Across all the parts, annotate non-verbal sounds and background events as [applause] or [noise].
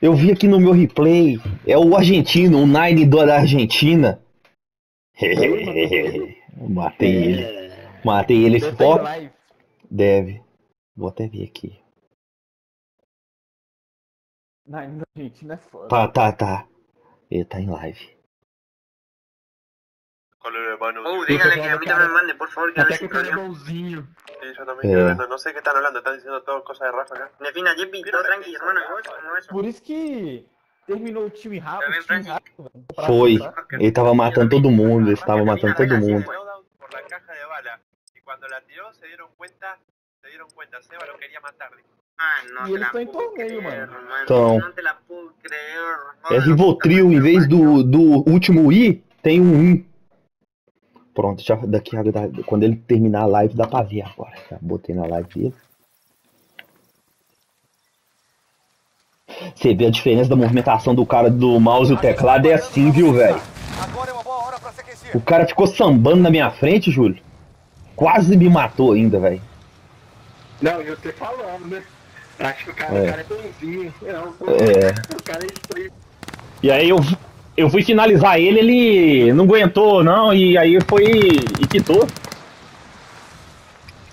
Eu vi aqui no meu replay. É o argentino, o Nine do da Argentina. [laughs] Matei ele. Matei ele. Deve em Ó, live. deve. Vou até ver aqui. Na Argentina é foda. Tá, tá, tá. Ele tá em live. Con el hermano. Oh, dígale que a mí también me mande, por favor, que no é problema. Sí, yo también Eh. verlo. No sé qué están hablando, están diciendo todas cosas de Rafa acá. Defina, Jeppy, todo tranqui, hermano. Por isso que terminou o time rápido. Tá O time Foi. Ele tava matando todo mundo, ele estava matando todo mundo. Por la caja de bala. Y cuando la tiró se dieron cuenta, se dieron cuenta, Seba lo quería matar. dijo. Ah, no E te eles la estão em torneio, mano. Então. No te la puedo creer. É Rivotril, em vez do, do último I, tem um 1. Pronto, já daqui a, quando ele terminar a live dá pra ver agora. Já botei na live dele. Você vê a diferença da movimentação do cara do mouse e o teclado é assim, viu, velho? Agora é uma boa hora pra se aquecer. O cara ficou sambando na minha frente, Júlio. Quase me matou ainda, velho. Não, e você falando, né? Acho que o cara, É. o cara é bonzinho. Não, pô, É. O cara é estranho. E aí eu, eu fui finalizar ele, ele não aguentou, não, e aí foi e quitou.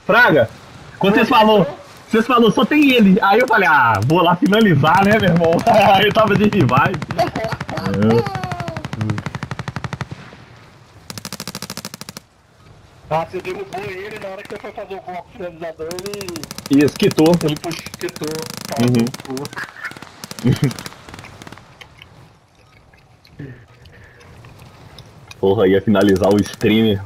Fraga, quando vocês falou, vocês falou só tem ele. Aí eu falei, ah, vou lá finalizar, né, meu irmão? [laughs] Aí eu tava de revive. Ah, você derrubou ele na hora que você foi fazer o golpe finalizador, ele, Isso, quitou. ele puxou, Uhum. [laughs] Porra, ia finalizar o streamer.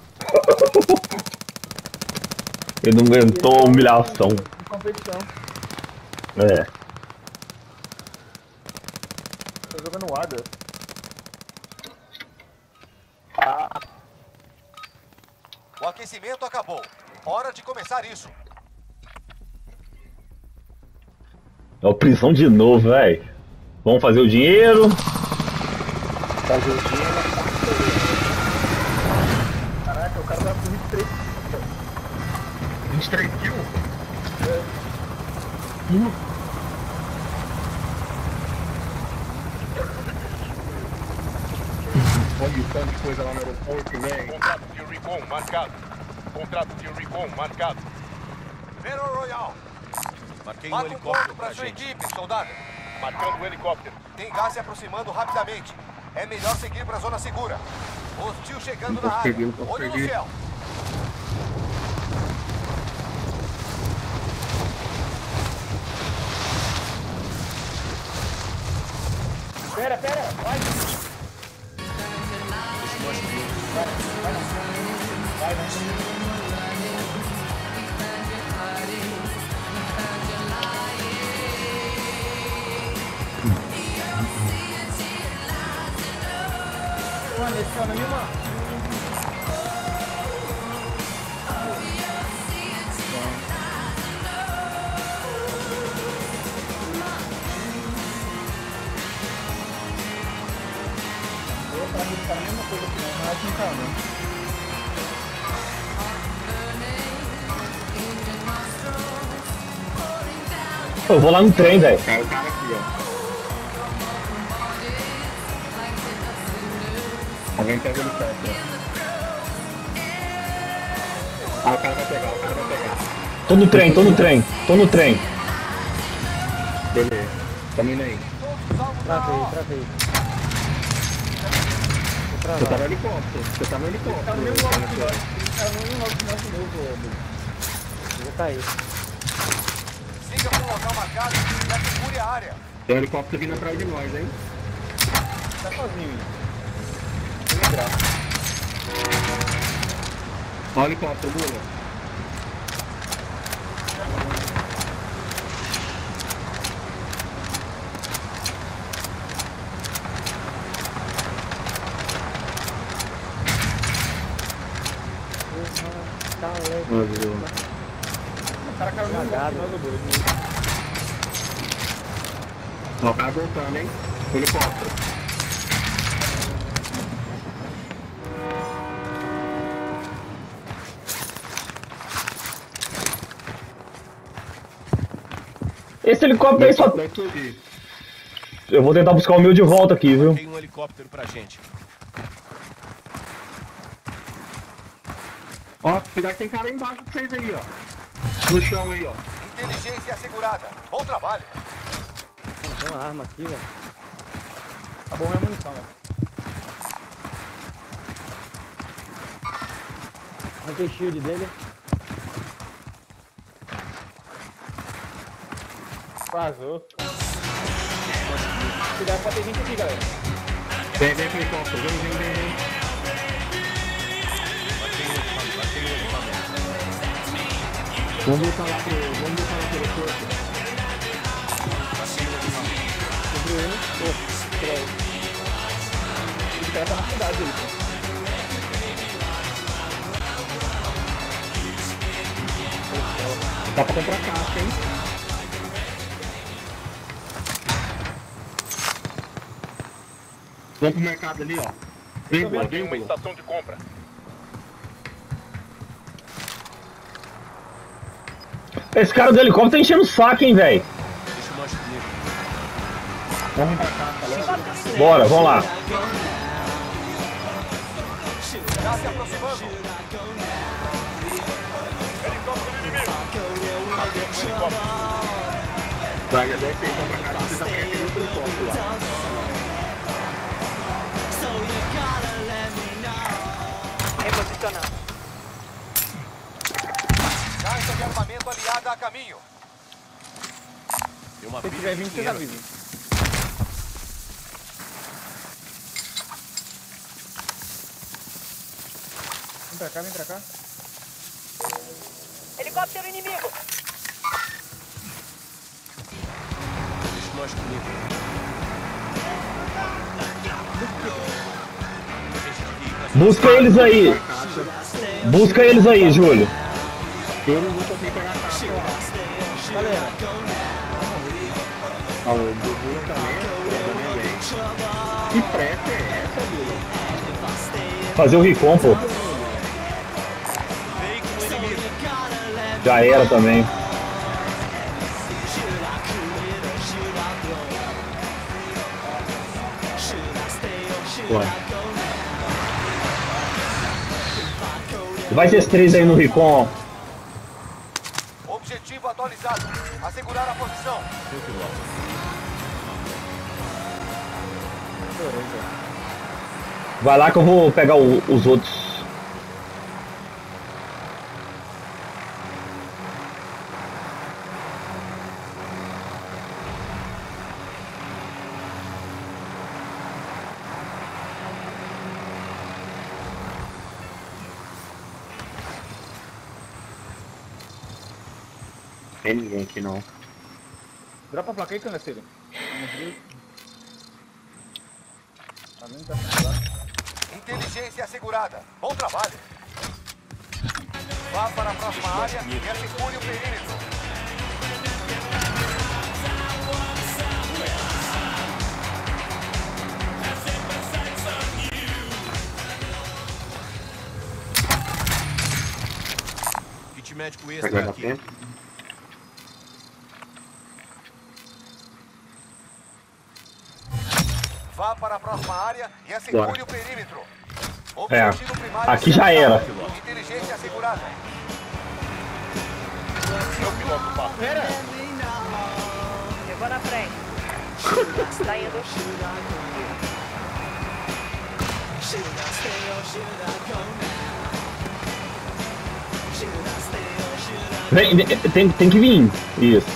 Ele não aguentou a humilhação. Competição. É. Tô jogando Wada. O aquecimento acabou. Hora de começar isso. É o prisão de novo, velho. Vamos fazer o dinheiro. fazer o dia. Caraca, o cara tá com 23. 23 kills? Olha o tanto de coisa lá no aeroporto, velho. Contrato de recon marcado. Contrato de recon marcado. Battle Royale. Marquei um Marca um helicóptero pra sua gente. equipe, soldado. Marcando o helicóptero. Tem gás se aproximando rapidamente. É melhor seguir pra zona segura. Hostil chegando na área. Olho no céu. Pera, pera, vai. Mano, esse ano aí, mano. Coisa não. Eu vou lá no trem, velho. Cara, o cara aqui, ó. Alguém pega o helicóptero. Ah, o cara vai pegar, o cara vai pegar. Tô no trem, tô no trem, tô no trem. Beleza. Tamo indo aí. Travei, travei. Vou Você tá no helicóptero. Você tá no helicóptero. Tá no mesmo logo que nós. Tá Tá no mesmo logo que nós de novo, Bruno. Eu Vou cair. Siga um local marcado e assegure a área. Tem um helicóptero vindo atrás de nós, hein? Tá sozinho. Vou lembrar. Olha o helicóptero, Lula. Tá leve. Olha, O cara caiu no. Ó, o cara voltando, hein? Helicóptero. Esse helicóptero aí só. Subir. Eu vou tentar buscar o meu de volta aqui, viu? Tem um helicóptero pra gente. Ó, cuidado que tem cara aí embaixo de vocês aí, ó. No chão aí, ó. Inteligência assegurada. Bom trabalho. Tem uma arma aqui, velho. Acabou minha munição, velho. Arranquei o shield dele. Vazou. Cuidado pra ter gente aqui, galera. Vem, vem pro helicóptero. Vem, vem, vem, Vamos voltar lá pro. Vamos voltar lá pro aeroporto. Creio. Esse cara tá na cidade pô. Dá pra comprar caixa, hein? Vamos pro mercado ali, ó. Vem, boa, vem, boa. estação de compra. Esse cara do helicóptero tá enchendo o saco, hein, velho. O? Bora, vamos lá. Vai, desce aí, vamos pra cá. Outro helicóptero lá. Caminho. Tem uma Se tiver vindo, vocês avisam. Vem pra cá, vem pra cá. Helicóptero inimigo. Deixa mancho comigo. Busca eles aí. Busca eles aí, Júlio. Eu não vou conseguir pegar a lá. Galera, Ah, o Dudu também. também. Que pressa é essa, Dudu? Fazer o recon, pô. Já era também. Ué. Vai esses três aí no recon. Assegurar a posição. Vai lá que eu vou pegar o- os outros. Tem ninguém aqui não. dropa a placa aí, cangaceiro. Tá? Tá. Inteligência assegurada. Bom trabalho. Vá para a próxima área e assegure o perímetro. Kit médico extra aqui. HP. Vá para a próxima área e assegure Bora. o perímetro. É, aqui já era. Inteligência assegurada. Chegou na frente. [laughs] Tá indo. Vem, vem, tem, tem que vir. Isso.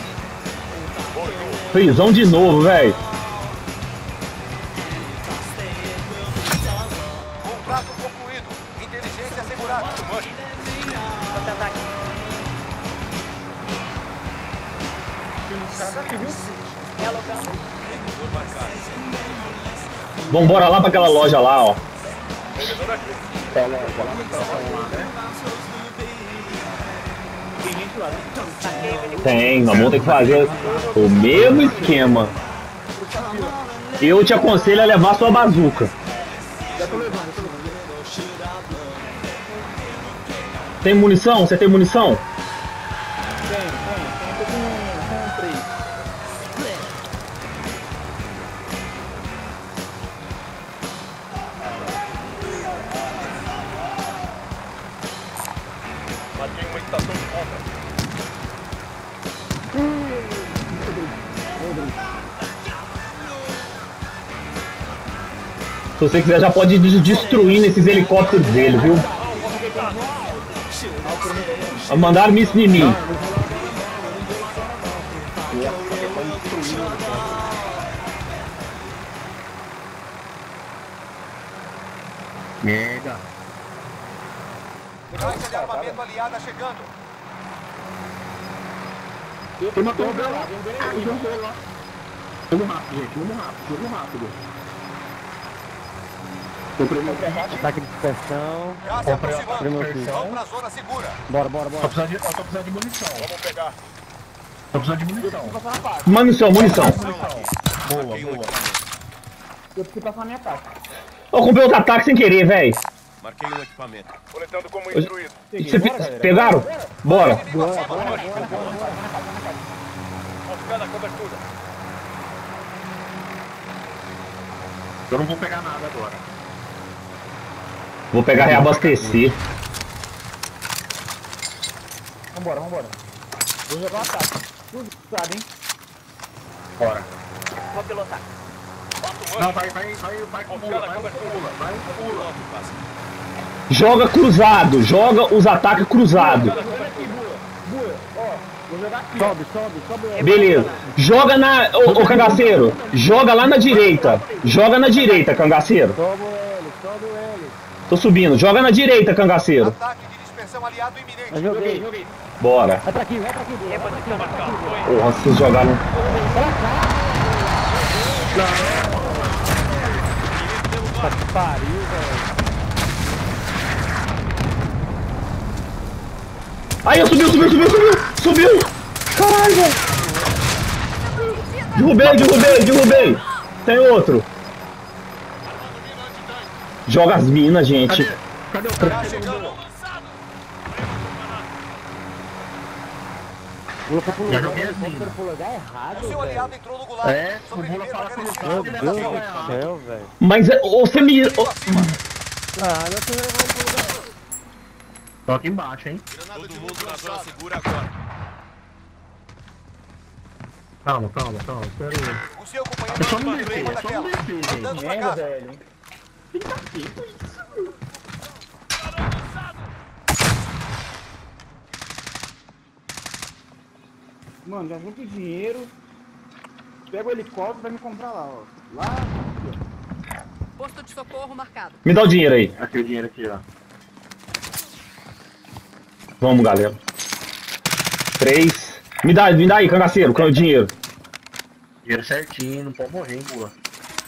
Prisão de novo, velho. Vou tentar aqui. Os caras aqui, viu? Realocando. Vambora lá pra aquela loja lá, ó. Tem, nós vamos ter que fazer o mesmo esquema. Eu te aconselho a levar sua bazuca. Tem munição? Você tem munição? Tem, uma estação de. Se você quiser, já pode ir destruindo esses helicópteros dele, viu? Mandaram isso em mim. Merda. Caixa de armamento aliada chegando. Tem uma cobra lá. Jogou lá. Vamos rápido, gente. Vamos rápido. Vamos rápido. Comprei meu Ataque de dispersão. Já se aproximando. Vão pra zona segura. Bora, bora, Tô bora. precisando de, eu tô precisando de munição. Vamos pegar. Tô precisando de munição. Munição, munição. Boa, boa. Eu preciso passar minha casa. Eu comprei outro ataque sem querer, velho. Marquei um equipamento. Coletando como instruído. Você pe- Pegaram? Bora. Inimigo acima. Vou ficar na cobertura. Eu não vou pegar nada agora. Vou pegar reabastecer. Vambora, vambora. Vou jogar o ataque. Tudo sabe, hein? Bora. Vou pilotar. Não, vai, vai, vai, vai com pula, vai com pula, vai com pula. Joga cruzado. Joga os ataques cruzados. Vou jogar aqui. Sobe, sobe, sobe. Beleza. Joga na. Ô, ô cangaceiro. Joga lá na direita. Joga na direita, cangaceiro. Sobe ele, sobe ele. Tô subindo. Joga na direita, cangaceiro. Ataque de dispersão aliado iminente. Eu joguei, joguei. Bora. Vai pra aqui, vai pra aqui. Vai pra aqui, vai pra aqui. Porra, vocês jogaram. Puta que pariu, velho. Aí, subiu, subiu, subiu, subiu! Subiu! Caralho, velho! Derrubei, derrubei, derrubei! Tem outro! Joga as minas, gente. Cadê o cara? Tá chegando. Pula pra pular. Já joguei as minas. Pra pular, dá errado, O seu velho. aliado entrou no gulag. É, cara, Meu Deus do céu, velho. Mas é, ô, você me. ô, Ah, pro lugar. Tô aqui embaixo, hein? Todo mundo na zona segura agora. Calma, calma, calma. Espera aí. O seu companheiro É só tá descer, cima é só daquela. descer, casa. velho. Mano, já junto o dinheiro. Pega o helicóptero e vai me comprar lá, ó. Lá. aqui, ó. Posto de socorro marcado. Me dá o dinheiro aí. Aqui o dinheiro aqui, ó. Vamos, galera. Três. Me dá, me dá aí, cangaceiro, qual é o dinheiro? Dinheiro certinho, não pode morrer, hein, Bula.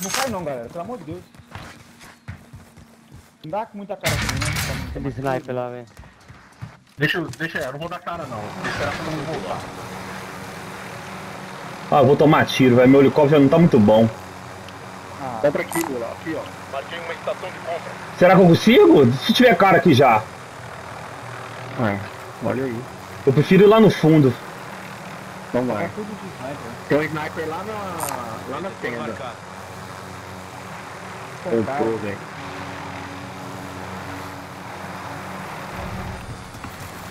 Não cai não, galera, pelo amor de Deus. Não dá com muita cara assim, né? Tem sniper lá, velho. Deixa, eu- deixa, eu não vou dar cara não. Vou esperar pra não voltar. Ah, eu vou tomar tiro, velho. Meu helicóptero já não tá muito bom. Ah, Compra aqui, Bula. Aqui, ó. Marquei uma estação de compra. Será que eu consigo? Se tiver cara aqui já. É, olha aí. Eu prefiro ir lá no fundo. Então vai. é tudo de sniper. Tem um sniper lá na, lá na tenda. Marcado. Comprou, velho.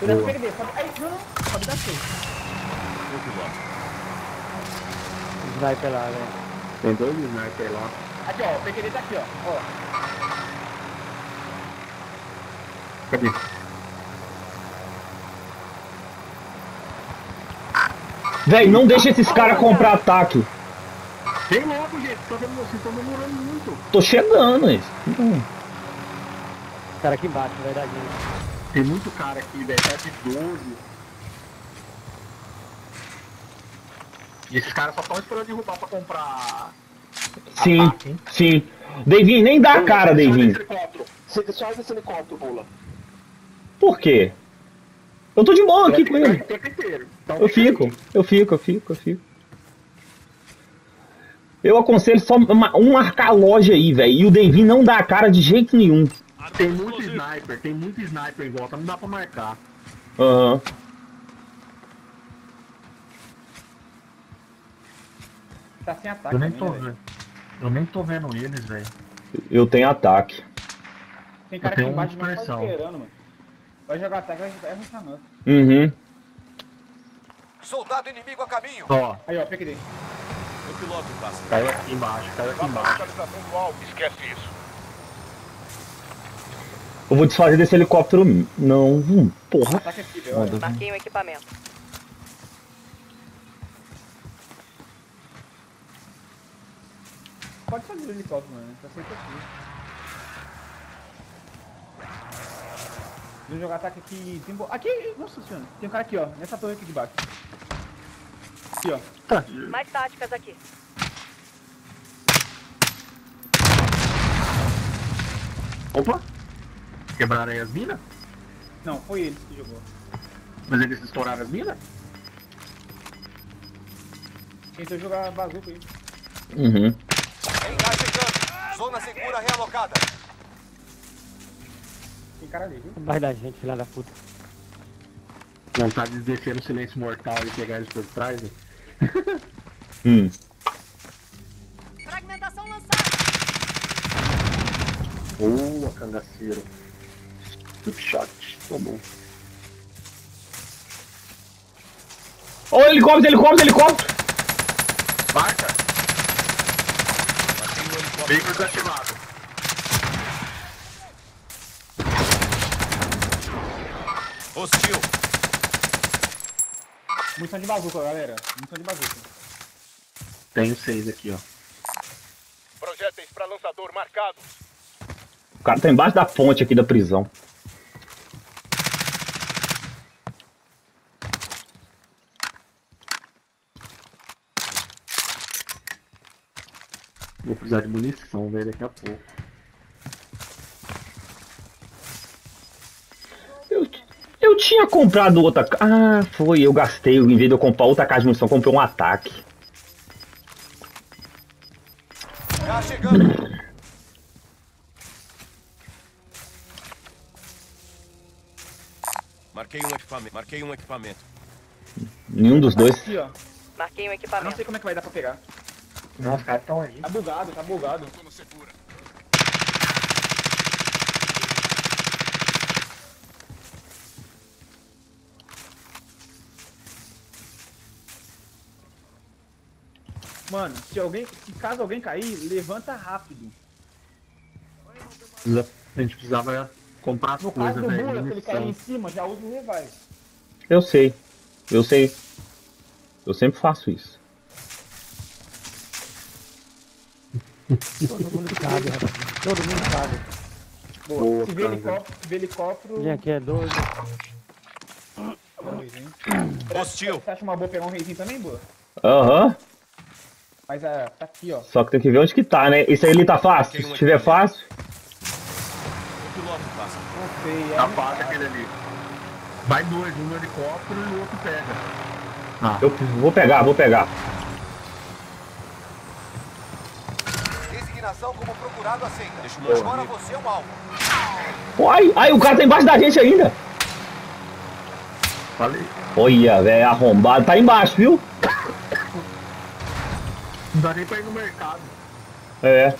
Boa. vai perder, sobe. Ai, não, não, sobe daqui. Sniper lá, velho. Tem dois sniper lá. Aqui, ó, o peguei ele daqui, ó. ó. Cadê? Véi, não deixa esses caras comprar ataque. Tem logo, gente. Tô vendo vocês estão demorando muito. Tô chegando, hein? Hum. Cara aqui embaixo, vai dar gente. Tem muito cara aqui, velho. Tá de 12. E esses caras só estão esperando derrubar pra comprar. Sim, ataque, sim. Davin, nem dá a cara, helicóptero. Você só esse helicóptero, Bula. Por quê? Eu tô de boa aqui com ele. Critério. Então, Eu fico, eu fico, eu fico, eu fico. Eu aconselho só um marcar a loja aí, velho. E o Davin não dá a cara de jeito nenhum. Tem muito sniper, tem muito sniper em volta, não dá pra marcar. Aham. Tá sem ataque Eu nem tô velho? vendo. Eu nem tô vendo eles, velho. Eu tenho ataque. Tem cara Eu tenho aqui embaixo tá dispersão. esperando, mano. Vai jogar ataque, vai vai rushar nosso. Uhum. Soldado inimigo a caminho. Ó, Aí, ó, peguei. piloto, passa. Caiu aqui embaixo, caiu aqui embaixo. alvo. Esquece isso. Vou desfazer desse helicóptero. Não. Hum, porra. Ataque aqui. Marquei um equipamento. Pode fazer o helicóptero, mano. Tá sempre aqui. Vou jogar ataque aqui. Tem bo... Aqui, nossa senhora. Tem um cara aqui, ó. Nessa torre aqui de baixo. Aqui, ó. Mais táticas aqui. Opa! Quebraram aí as minas? Não, foi ele que jogou. Mas eles estouraram as minas? Tentou jogar bazuca aí. Uhum. Engar chegando. Zona segura realocada. Tem cara ali, viu? Vai da gente, filha da puta. Vontade de descer no silêncio mortal e pegar eles por trás, né? [laughs] Hum. Fragmentação lançada. Boa, cangaceiro. Good shot. Tá bom. Ô, helicóptero, helicóptero, helicóptero! Marca! Veículo desativado. Hostil. Munição de bazuca, galera. Munição de bazuca. Tenho seis aqui, ó. Projéteis para lançador marcados. O cara tá embaixo da ponte aqui da prisão. Vou precisar de munição, velho, daqui a pouco. Eu, eu tinha comprado outra. Ah, foi. Eu gastei. Em vez de eu comprar outra caixa de munição, eu comprei um ataque. Gás chegando. Marquei um equipamento. Marquei um equipamento. Nenhum dos dois. Aqui, ó. Marquei um Eu não equipamento. sei como é que vai dar pra pegar. Nossa, os caras estão aí. Tá bugado, tá bugado. Mano, se alguém. Se caso alguém cair, levanta rápido. A gente precisava comprar as No caso coisas, do velho. Se ele cair em munição. cima, já usa o revive. Eu sei. Eu sei. Eu sempre faço isso. Todo mundo sabe, rapaz. Todo mundo sabe. Boa. Boa, se vê helicóptero, se vê helicóptero. Quem aqui é doido? reizinho. Hostil. Você acha uma boa pegar um reizinho também, boa? Aham. Mas é, tá aqui, ó. Só que tem que ver onde que tá, né? Esse aí ele tá fácil. Se tiver fácil. O piloto passa. Não sei, é. Tá fácil aquele ali. Vai dois, um no helicóptero e o outro pega. Ah, Eu vou pegar, vou pegar. Designação como procurado aceita. Agora você é o alvo. Ai, ai, o cara tá embaixo da gente ainda. falei. Olha, velho, arrombado. Tá embaixo, viu? Não dá nem pra ir no mercado. É.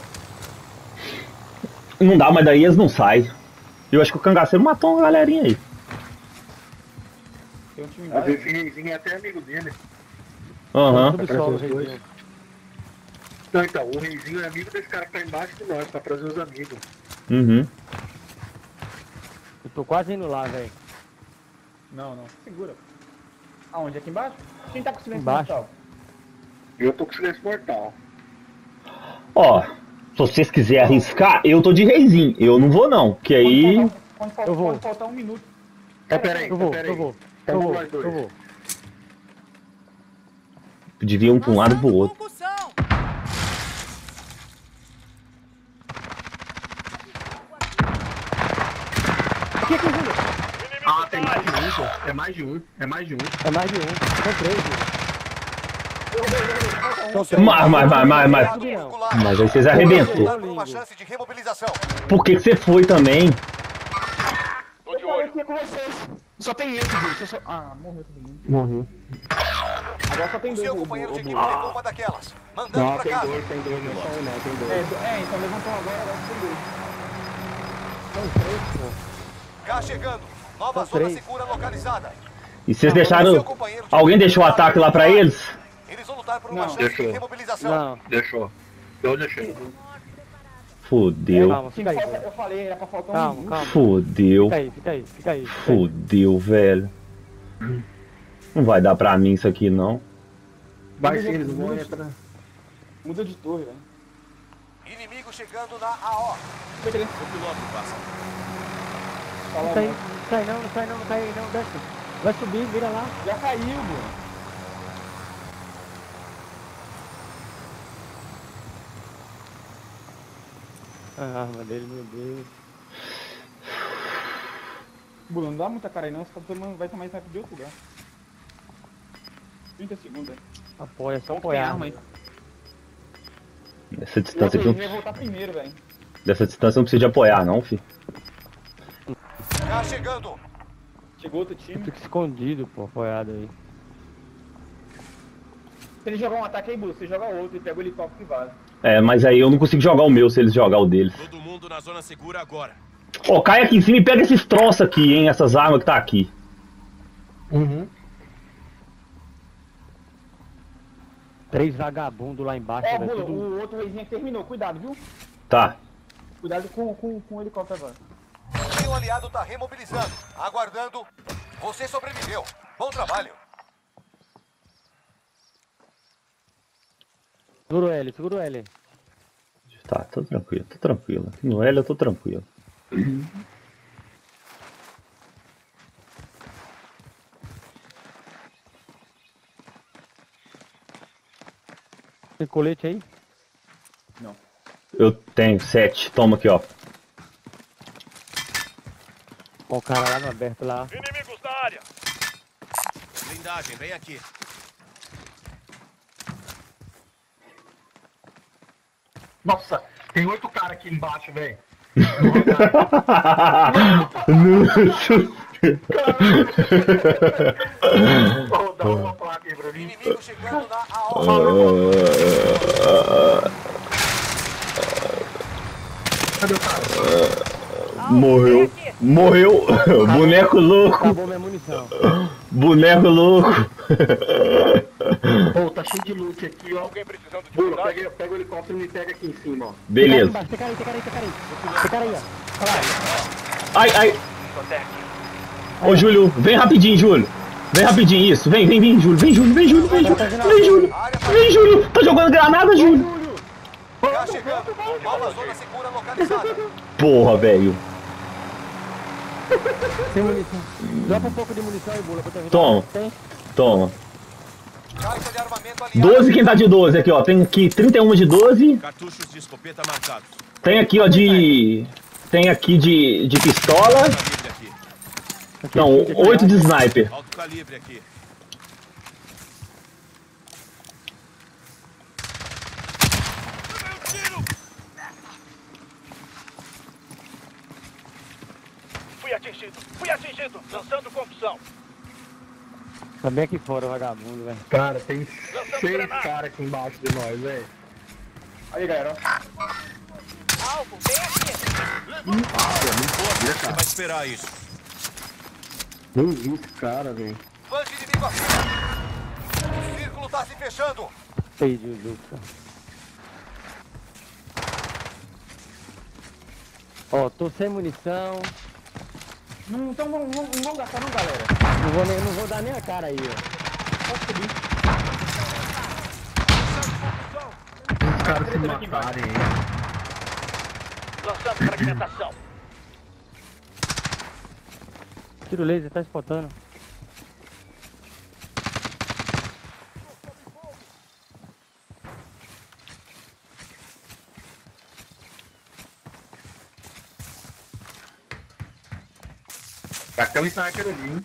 Não dá, mas daí eles não saem. Eu acho que o cangaceiro matou uma galerinha aí. Tem um time Às vezes embaixo. esse reizinho é até amigo dele. Aham. Tudo Pra solo, trazer os dois. Reizinho. Não, então, o reizinho é amigo desse cara que tá embaixo de nós, pra trazer os amigos. Uhum. Eu tô quase indo lá, velho. Não, não. Segura. Aonde? Aqui embaixo? Quem tá com silêncio Embaixo. mortal? Eu tô com silêncio mortal. Ó, se vocês quiserem arriscar, eu tô de reizinho. Eu não vou não, que aí. Quando faltar, quando faltar, Eu vou. quando faltar um minuto. Então, peraí, Eu vou, peraí. eu vou. Então Eu vou, eu vou. Devia um pra um lado e pro outro. Tem mais de um, pô. É mais de um, é mais de um. É mais de um. São três? São três. Mas, mas, mas, mas, mas, mas aí vocês arrebentou. Por que, que você foi também? Tô de olho. com vocês. Só tem esse, gente. Só... Ah, morreu todo mundo. Morreu. Agora só tem dois. Seu o- companheiro de equipe pegou uma daquelas. Mandando Não, pra tem casa. dois, tem dois, não é um não, tem dois. É, do- é, então levantou agora, agora tem dois. Cá chegando. Nova São três. segura localizada. E vocês deixaram. Alguém deixou o ataque lá pra eles? Eles vão lutar por uma Não. chance de Deixou. remobilização. Não, Deixou. Eu deixei. Fodeu. calma, fica aí. eu falei, era pra faltar um Calma, minuto. calma. Fodeu. Fica aí, fica aí, fica aí. fica aí. Fodeu, velho. Não vai dar pra mim isso aqui, não. Vai sim, eles vão entrar. Muda de torre, velho. Inimigo chegando na AO. O piloto passa. Não sai, mano. não sai não, não sai não, não cai não, desce. Vai subir, vira lá. Já caiu, mano. A arma dele, meu Deus. Bula, não dá muita cara aí não, você tá tomando, vai tomar sniper de outro lugar. 30 segundos, velho. Apoia, só Então tem apoiar. arma aí. Dessa O distância aqui, vai voltar primeiro, velho. dessa distância não precisa de apoiar, não, fi. Já chegando. Chegou outro time. Fica escondido, pô, apoiado aí. Se ele jogar um ataque aí, você joga outro e pega o helicóptero e vaza. É, mas aí eu não consigo jogar o meu se eles jogar o deles. Todo mundo na zona segura agora. Ó, cai aqui em cima e pega esses troços aqui, hein? Essas armas que tá aqui. Uhum. Três vagabundos lá embaixo, Ó, velho. Bula, Tudo... o outro reizinho terminou, cuidado, viu? Tá. Cuidado com, com, com o helicóptero agora. Seu aliado tá remobilizando. Aguardando. Você sobreviveu. Bom trabalho. Segura o L, segura o L. Tá, tô tranquilo, tô tranquilo. Aqui no L eu tô tranquilo. Tem colete aí? Eu tenho sete. Toma aqui, ó. Ó o cara lá no aberto lá. Inimigos na área. Blindagem, vem aqui. Nossa, tem oito caras aqui embaixo, velho. Ô, dá uma placa aí pra mim. Inimigo chegando na AO. Cadê o cara? Morreu. Morreu. [laughs] Boneco louco. Acabou minha munição. Boneco louco. Pô, tá cheio de loot aqui, ó. Alguém precisando de Bula, pega, pega o helicóptero e me pega aqui em cima, ó. Beleza. Aí, aí, aí. Aí, ó. Ai, ai. Ô, Júlio, vem rapidinho, Júlio. Vem rapidinho, isso. Vem, vem, vem, Júlio. Vem, Júlio, vem, Júlio, vem, Júlio. Vem, Júlio. Vem, Júlio. Tá jogando granada, Júlio. já chegando. Nova zona segura localizada. Porra, velho. Tem munição. Dropa um pouco de munição aí, Bula, pra te ajudar. Toma. Tem? Toma. Caixa de armamento aliado. 12, quem tá de 12 aqui, ó. Tem aqui 31 de 12. Cartuchos de escopeta marcados. Tem aqui, ó, de. Tem aqui de, de pistola. Não, aqui, aqui, 8 de sniper. Alto calibre aqui. Fui atingido. Atingido. Lançando concussão. Tá bem aqui fora, vagabundo, velho. Cara, tem seis caras aqui embaixo de nós, velho. Aí, galera, ó. Alvo, vem aqui. Você vai esperar isso. Nem vi esse cara, velho. Flanco inimigo acima. O círculo tá se fechando. Ei, Jesus. cara. Ó, tô sem munição. Não, então não, não, não vamos gastar não, galera. Não vou, nem, não vou dar nem a cara aí, ó. Os caras se aí. Lançando fragmentação. Tiro laser, tá spotando. Tá até um sniper ali, hein?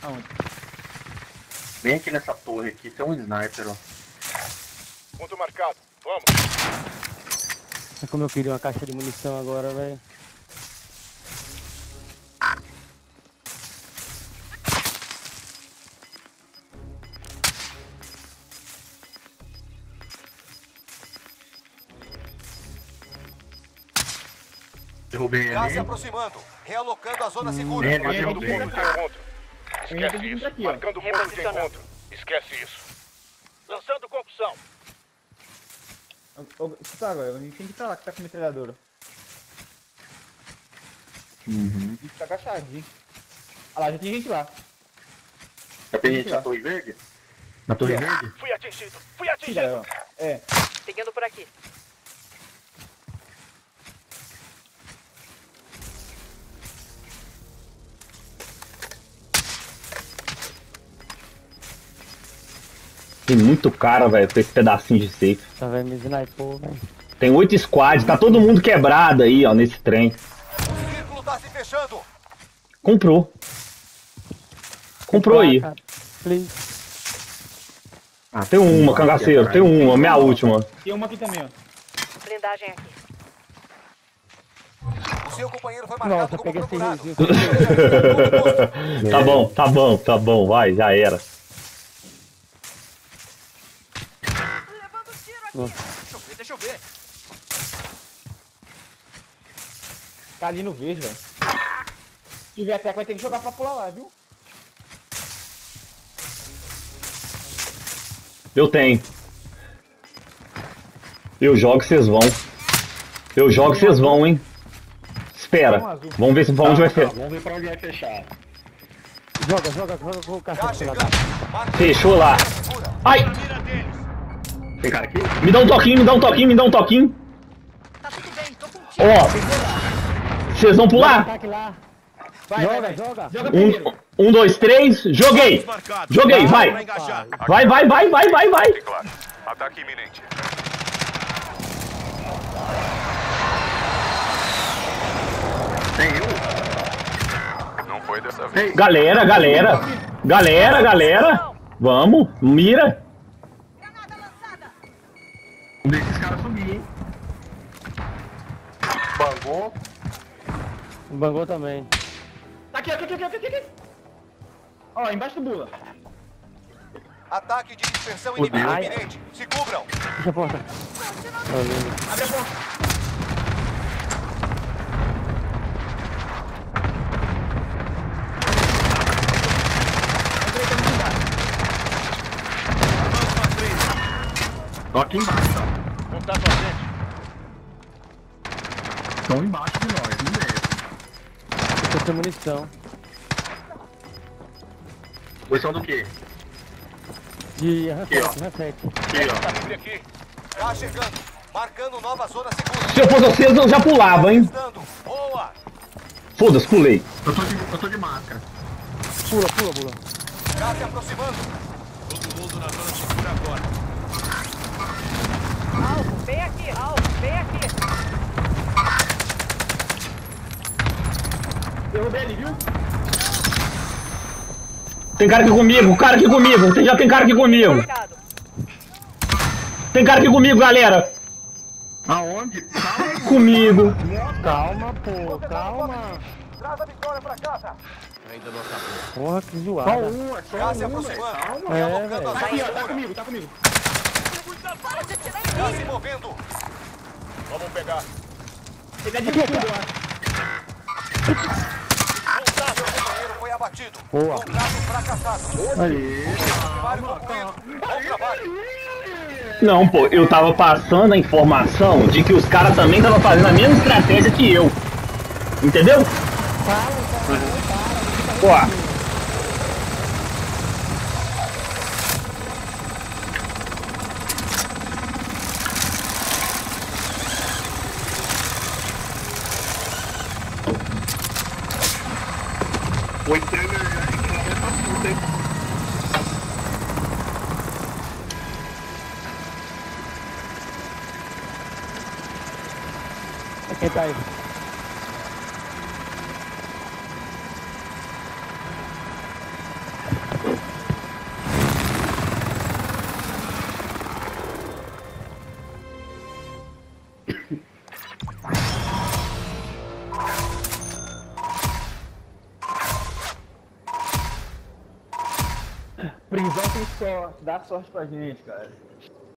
Aonde? Vem aqui nessa torre aqui, tem um sniper, ó. Ponto marcado. Vamos. É como eu queria uma caixa de munição agora, velho. Gás se aproximando. Realocando a zona segura. Ele, Aí, derrubei vamos ele. colocar. encontro. Ele entra aqui. Marcando ponto de encontro. Esquece isso. Lançando concussão. Escuta agora, a gente tem que ir pra lá que tá com metralhadora. Uhum. A gente tá agachadinho. Olha lá, já tem gente lá. Já tem gente na Torre Verde? Na Torre Verde? Fui atingido. Fui Sim, atingido. ó. É. Seguindo por aqui. Tem muito cara, velho, com esse pedacinho de safe. Tá vendo? Me snipou, velho. Tem oito squads, tá todo mundo quebrado aí, ó, nesse trem. O círculo tá se fechando. Comprou. Comprou aí. Please. Ah, Tem uma, cangaceiro, tem uma, minha última. Tem uma aqui também, ó. Blindagem aqui. O seu companheiro foi marcado Nossa, como peguei esse procurado. rezinho. [laughs] Tá bom, tá bom, tá bom, vai, já era. Deixa eu ver, deixa eu ver. Tá ali no verde, velho. Se tiver até vai ter que jogar pra pular lá, viu? Eu tenho. Eu jogo, vocês vão. Eu jogo, vocês vão, hein. Espera. Vamos ver se pra onde vai ser. Vamos ver pra onde vai fechar. Joga, joga, joga o. Marque Fechou lá. Ai. Tem cara aqui? me dá um toquinho, me dá um toquinho, me dá um toquinho. Tá tudo bem, tô contigo. Ó, vocês vão pular? Vai, joga, vai, joga. Joga. Um, um, dois, três, joguei. Joguei, vai. Vai, vai, vai, vai, vai, vai. Ataque iminente. Tem eu? Não foi dessa vez. Tem. Galera, galera. Galera, galera. Vamos, mira. Bangou. O Bangou também. Tá aqui, aqui, aqui, aqui, aqui, aqui. Ó, embaixo do bula. Ataque de dispersão inimigo Ai. iminente. Se cubram. Fecha a porta. Tá? Abre a porta. Tô aqui embaixo. Contato. Estão embaixo de nós, não desce. Tô sem munição. Posição do quê? De Aqui, ó. R7, R7. Aqui, ó. Tá aqui. Já chegando. Marcando nova zona segura. Se eu fosse vocês, eu já pulava, hein. Boa. Foda-se, pulei. Eu tô de, eu tô de máscara. Pula, pula, pula. Já se aproximando. Alvo, vem aqui. Alvo, vem aqui. Derrubei ali, viu? Tem cara aqui comigo, cara aqui comigo. Tem, já tem cara aqui comigo. Tem cara aqui comigo, galera. Aonde? Calma. Comigo. Calma, pô, calma. Traz a vitória pra casa. Porra, que Só zoada. um, é só um, velho. aproximando. Calma. É, velho. Tá ó, tá comigo, tá comigo. Já se movendo. Vamos pegar. Ele tá de tudo, eu acho. Abatido. Boa. Fracassado. Aí. Não, pô, eu tava passando a informação de que os caras também estavam fazendo a mesma estratégia que eu. Entendeu? Pô, Foi treino essa puta, hein? Quem tá aí? Sorte pra gente, cara.